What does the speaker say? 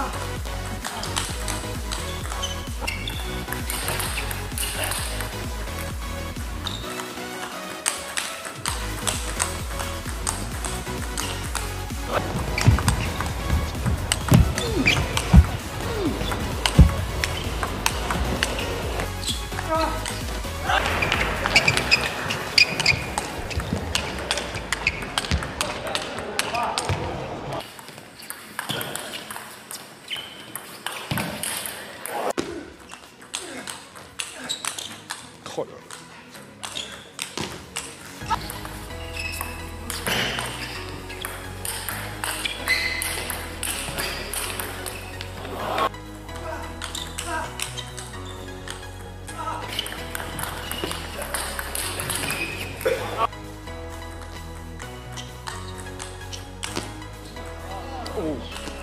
Ah! おう